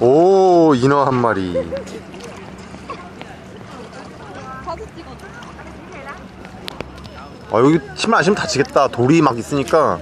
오 인어 한 마리. 아 여기 침을 안 심으면 다치겠다. 돌이 막 있으니까.